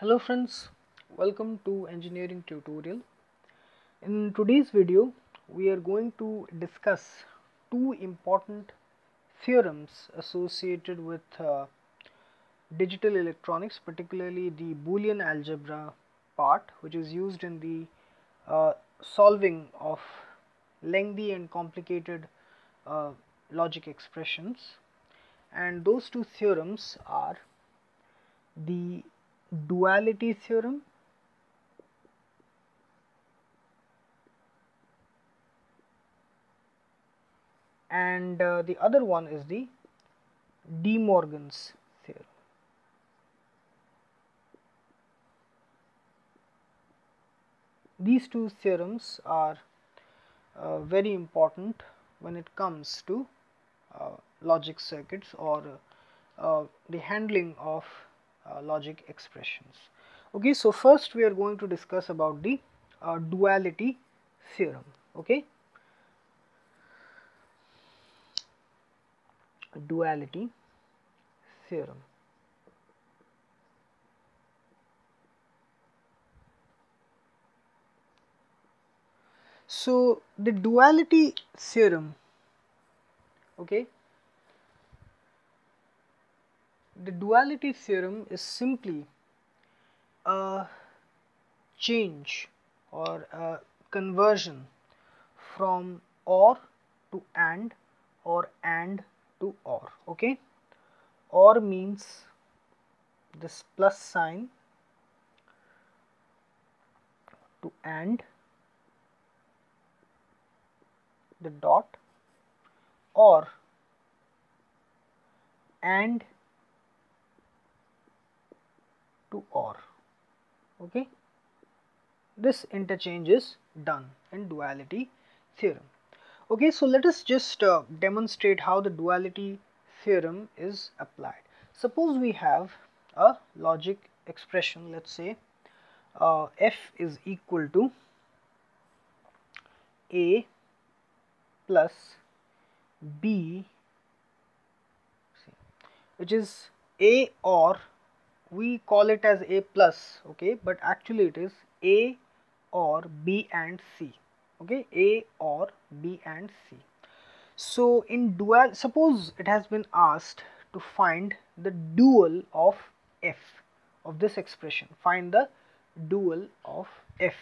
Hello friends, welcome to engineering tutorial. In today's video, we are going to discuss two important theorems associated with uh, digital electronics, particularly the Boolean algebra part, which is used in the uh, solving of lengthy and complicated uh, logic expressions. And those two theorems are the duality theorem and uh, the other one is the De Morgan's theorem. These two theorems are uh, very important when it comes to uh, logic circuits or uh, the handling of uh, logic expressions. Okay, so first we are going to discuss about the uh, duality theorem. Okay, duality theorem. So the duality theorem, okay, the duality theorem is simply a change or a conversion from or to and or and to or okay? Or means this plus sign to and the dot or and to or. Okay? This interchange is done in duality theorem. Okay so let us just uh, demonstrate how the duality theorem is applied. Suppose we have a logic expression let's say uh, f is equal to a plus b which is a or we call it as a plus okay? But actually it is a or b and c okay? A or b and c. So in dual suppose it has been asked to find the dual of f of this expression. Find the dual of f.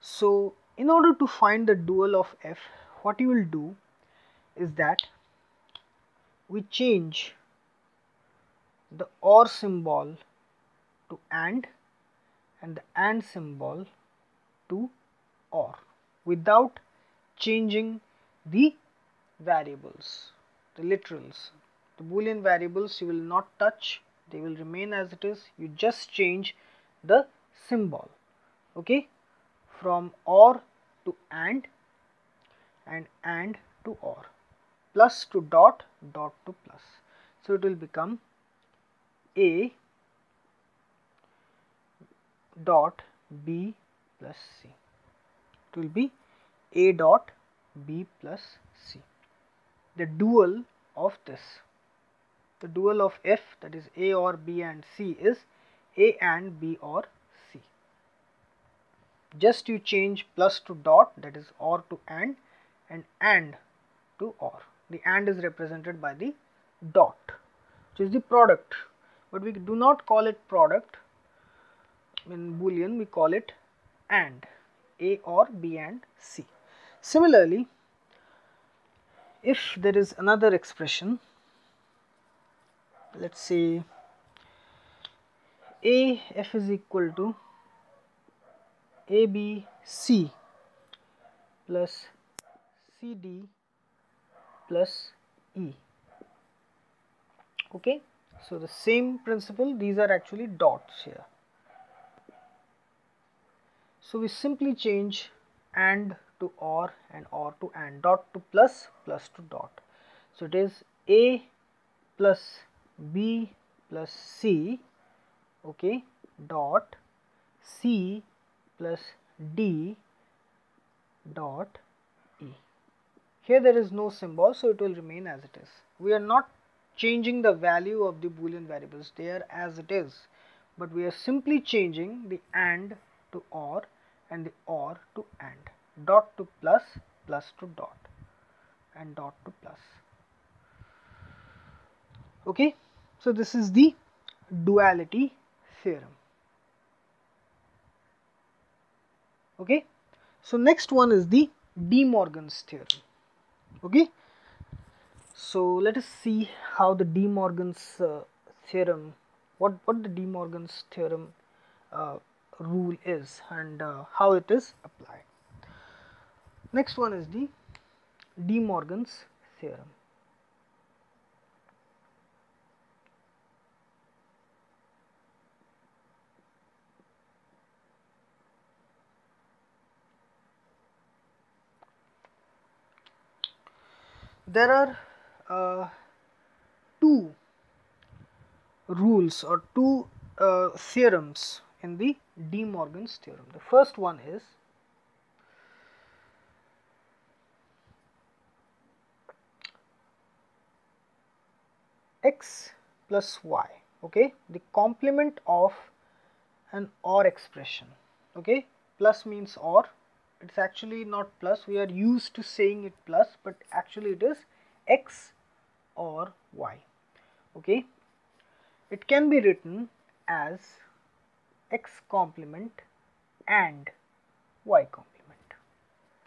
So in order to find the dual of f what you will do is that we change the OR symbol to AND and the AND symbol to OR without changing the variables, the literals. The boolean variables you will not touch, they will remain as it is, you just change the symbol, okay, from OR to AND and AND to OR, plus to dot, dot to plus. So, it will become a dot b plus c. It will be a dot b plus c. The dual of this. The dual of f that is a or b and c is a and b or c. Just you change plus to dot that is or to and and and to or. The and is represented by the dot which is the product but we do not call it product. In boolean we call it and. A or b and c. Similarly if there is another expression let us say a f is equal to a b c plus c d plus e. Okay so, the same principle these are actually dots here. So, we simply change AND to OR and OR to AND dot to plus plus to dot. So, it is A plus B plus C okay dot C plus D dot E. Here there is no symbol so it will remain as it is. We are not changing the value of the boolean variables there as it is. But we are simply changing the AND to OR and the OR to AND. Dot to plus plus to dot. And dot to plus. Okay? So this is the duality theorem. Okay? So next one is the de Morgan's theorem. Okay so let us see how the de Morgan's uh, theorem what what the de Morgan's theorem uh, rule is and uh, how it is applied. Next one is the de Morgan's theorem. There are uh, two rules or two uh, theorems in the De Morgan's theorem. The first one is x plus y okay? The complement of an OR expression okay? Plus means OR. It's actually not plus. We are used to saying it plus but actually it is x or y. Okay? It can be written as x complement and y complement.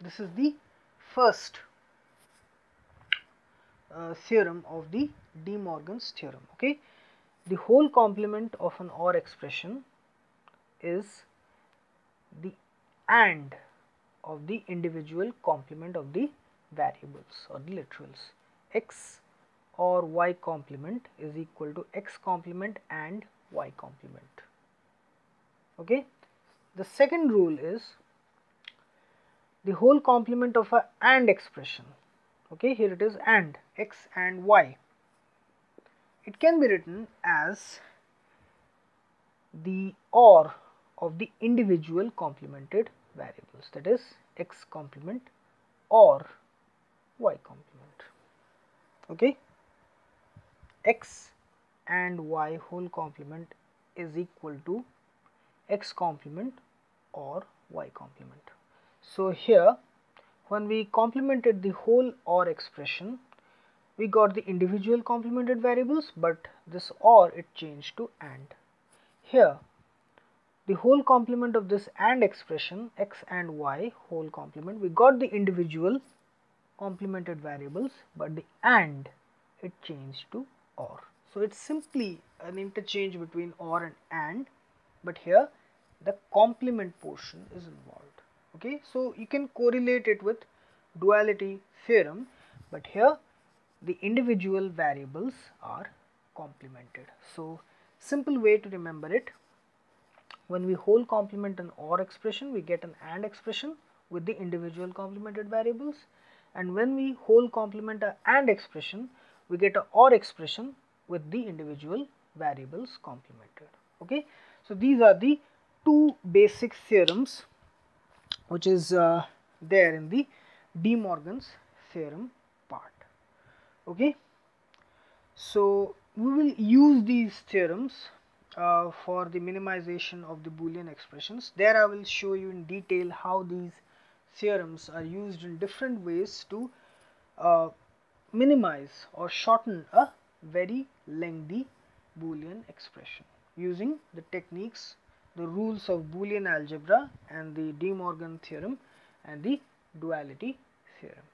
This is the first uh, theorem of the De Morgan's theorem. Okay? The whole complement of an OR expression is the AND of the individual complement of the variables or the literals. X or y complement is equal to x complement and y complement. Okay? The second rule is the whole complement of a AND expression. Okay? Here it is AND x and y. It can be written as the OR of the individual complemented variables. That is x complement or y complement. Okay x and y whole complement is equal to x complement or y complement. So here when we complemented the whole or expression we got the individual complemented variables but this or it changed to and. Here the whole complement of this AND expression x and y whole complement we got the individual complemented variables but the AND it changed to OR. So, it is simply an interchange between OR and AND but here the complement portion is involved okay. So, you can correlate it with duality theorem but here the individual variables are complemented. So, simple way to remember it when we whole complement an OR expression, we get an AND expression with the individual complemented variables and when we whole complement an AND expression, we get a OR expression with the individual variables complemented. Okay. So, these are the two basic theorems which is uh, there in the De Morgan's theorem part. Okay. So, we will use these theorems uh, for the minimization of the boolean expressions there I will show you in detail how these theorems are used in different ways to uh, minimize or shorten a very lengthy boolean expression using the techniques the rules of boolean algebra and the de Morgan theorem and the duality theorem.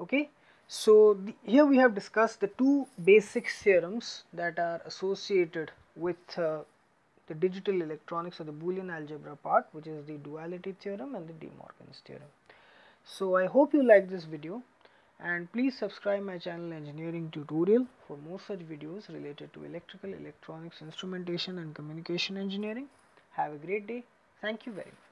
Okay? So the, here we have discussed the two basic theorems that are associated with uh, the digital electronics or the Boolean algebra part which is the duality theorem and the De Morgan's theorem. So I hope you like this video and please subscribe my channel engineering tutorial for more such videos related to electrical, electronics, instrumentation and communication engineering. Have a great day. Thank you very much.